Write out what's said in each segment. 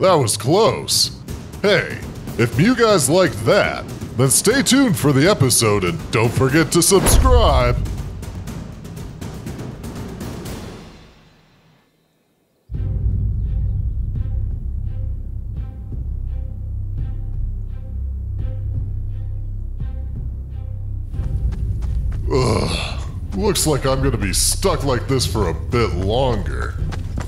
that was close. Hey, if you guys liked that, then stay tuned for the episode and don't forget to subscribe. Ugh, looks like I'm gonna be stuck like this for a bit longer.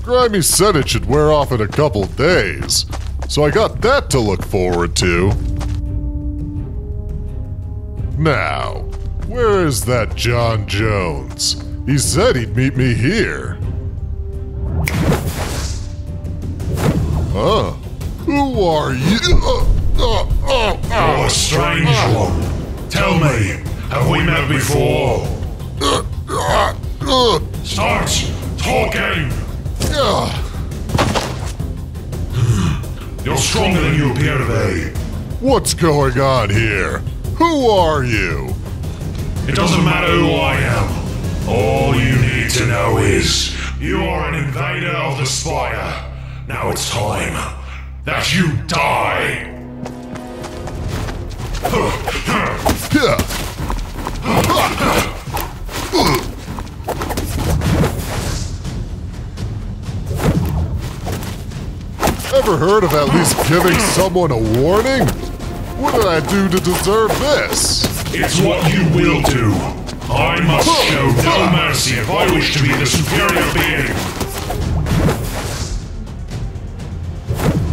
Grimy said it should wear off in a couple days, so I got that to look forward to. Now, where is that John Jones? He said he'd meet me here. Huh? Who are you? Uh, uh, uh, uh, You're a strange one. Tell me, have we met before? uh, uh, uh, Start talking! You're stronger than you appear to be. What's going on here? Who are you? It doesn't matter who I am. All you need to know is you are an invader of the Spire. Now it's time that you die. Ever heard of at least giving someone a warning? What did I do to deserve this? It's what you will do. I must show no mercy if I wish to be the superior being.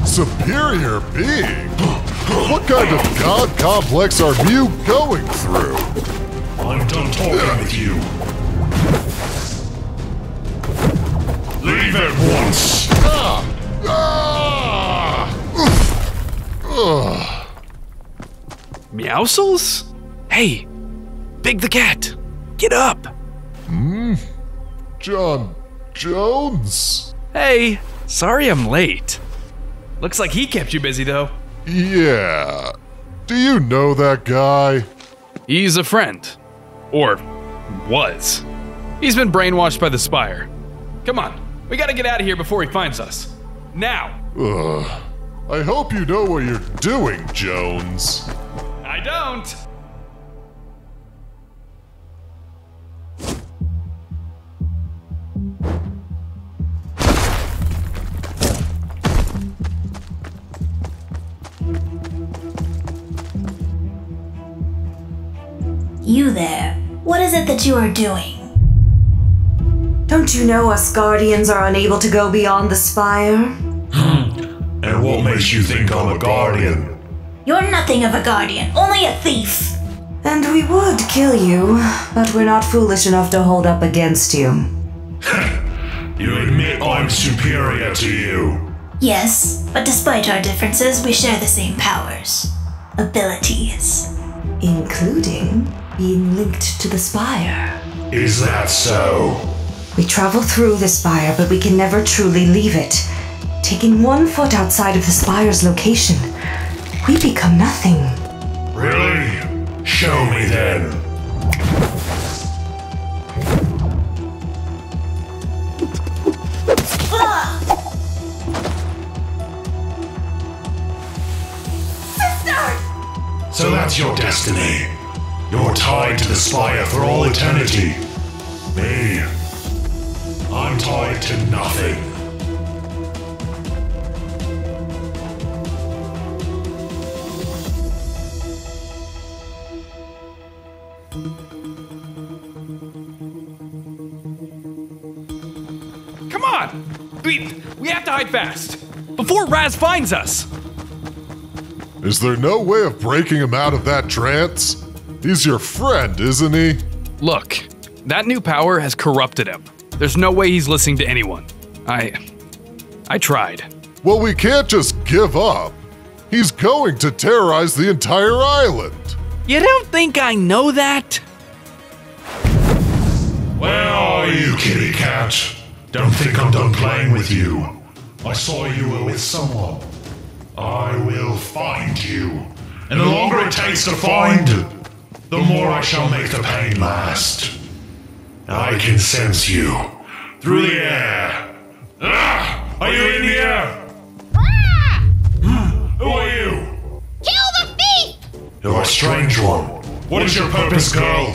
Superior being? What kind of god complex are you going through? I'm done talking with you. Leave at once. Meowscles? Hey, Big the cat, get up. Hmm? John Jones? Hey, sorry I'm late. Looks like he kept you busy though. Yeah. Do you know that guy? He's a friend. Or was. He's been brainwashed by the Spire. Come on, we gotta get out of here before he finds us. Now! Ugh. I hope you know what you're doing, Jones. I don't! You there. What is it that you are doing? Don't you know us guardians are unable to go beyond the spire? Hmm. And what makes you think I'm a guardian? You're nothing of a guardian, only a thief. And we would kill you, but we're not foolish enough to hold up against you. You admit I'm superior to you. Yes, but despite our differences, we share the same powers. Abilities. Including being linked to the spire. Is that so? We travel through the spire, but we can never truly leave it. Taking one foot outside of the spire's location, we become nothing. Really? Show me then. So that's your destiny. You're tied to the Spire for all eternity. Me, I'm tied to nothing. We, we have to hide fast! Before Raz finds us! Is there no way of breaking him out of that trance? He's your friend, isn't he? Look, that new power has corrupted him. There's no way he's listening to anyone. I. I tried. Well, we can't just give up. He's going to terrorize the entire island. You don't think I know that? Where are you, kitty cat? Don't think I'm done playing with you. I saw you were with someone. I will find you. And the longer it takes to find, the more I shall make the pain last. I can sense you. Through the air. Ah! Are you in the air? Ah! Who are you? Kill the thief! You're a strange one. What is your purpose, girl?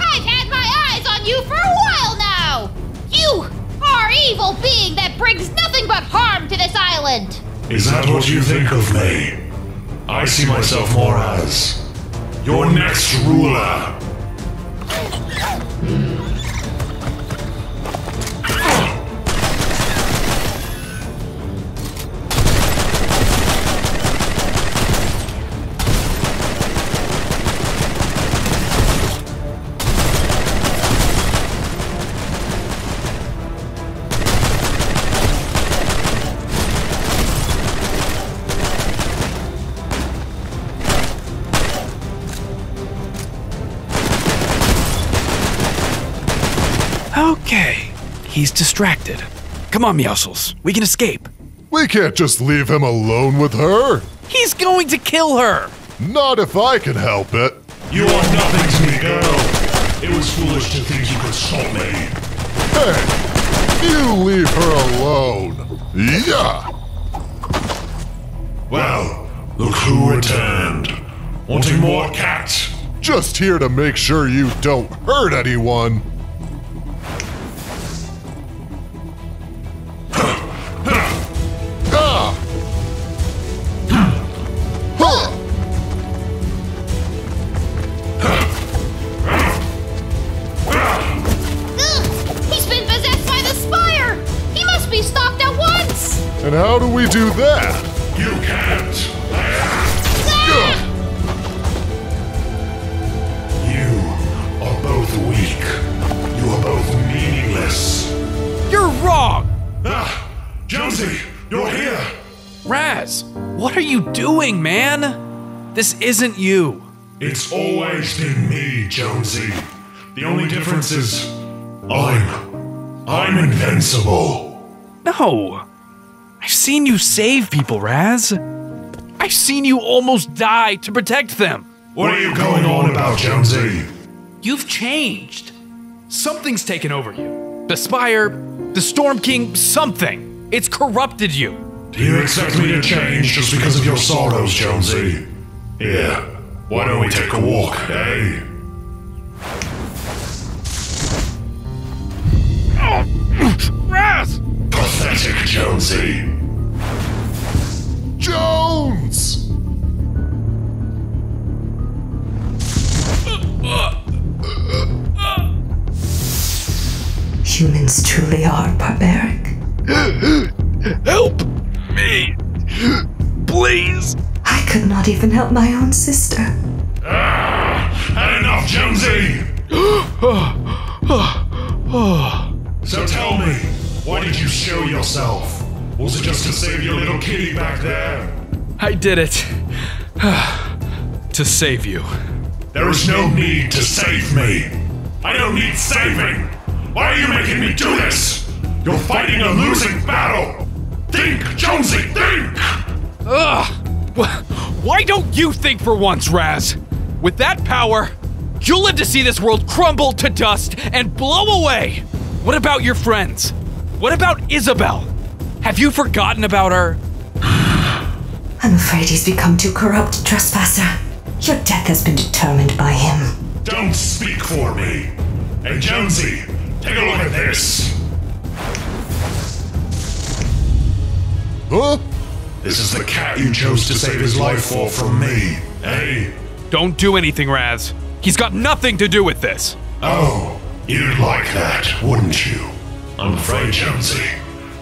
I've had my eyes on you for a while now! You are evil being that brings nothing but harm to this island! Is that what you think of me? I see myself more as your next ruler. Okay. He's distracted. Come on, Meowscles. We can escape. We can't just leave him alone with her. He's going to kill her! Not if I can help it. You are nothing to me, girl. It was foolish to think you could stop me. Hey, you leave her alone. Yeah. Well, look who returned. Wanting more cat? Just here to make sure you don't hurt anyone. What are you doing, man? This isn't you. It's always been me, Jonesy. The only difference is I'm I'm invincible. No. I've seen you save people, Raz. I've seen you almost die to protect them. What are you going on about, Jonesy? You've changed. Something's taken over you. The Spire, the Storm King, something. It's corrupted you. Do you expect me to change just because of your sorrows, Jonesy? Here, why don't we take a walk, eh? Raz! Pathetic, Jonesy. Jones! Humans truly are barbaric. Help me! Please! I could not even help my own sister. Ah, had enough, Jonesy. so tell me, why did you show yourself? Was it just to save your little kitty back there? I did it. to save you. There is no need to save me. I don't need saving. Why are you making me do this? You're fighting a losing battle. Think, Jonesy, think! Ugh! Why don't you think for once, Raz? With that power, you'll live to see this world crumble to dust and blow away! What about your friends? What about Isabel? Have you forgotten about her? I'm afraid he's become too corrupt, trespasser. Your death has been determined by him. Don't speak for me. Hey, Jonesy, take a look at this. Huh? This is the cat you chose to save his life for from me, eh? Don't do anything, Raz. He's got nothing to do with this. Oh, you'd like that, wouldn't you? I'm afraid, Jonesy,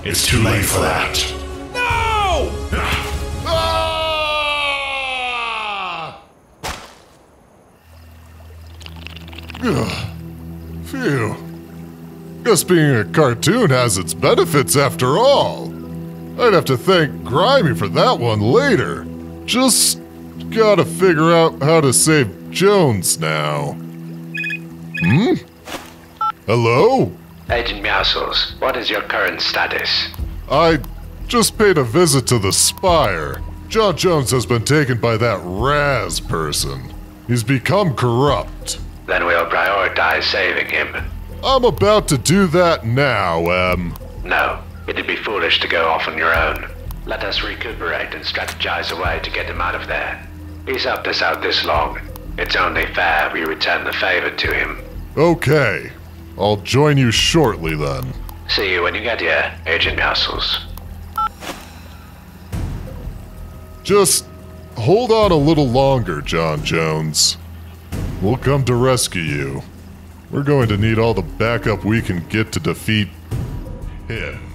it's too late for that. No! Ah! Ugh. Phew. Guess being a cartoon has its benefits after all. I'd have to thank Grimy for that one later. Just gotta figure out how to save Jones now. Hmm? Hello? Agent Meowscles, what is your current status? I just paid a visit to the Spire. John Jones has been taken by that Raz person. He's become corrupt. Then we'll prioritize saving him. I'm about to do that now, Em. No, it'd be foolish to go off on your own. Let us recuperate and strategize a way to get him out of there. He's helped us out this long. It's only fair we return the favor to him. Okay. I'll join you shortly then. See you when you get here, Agent Meowscles. Just hold on a little longer, John Jones. We'll come to rescue you. We're going to need all the backup we can get to defeat him.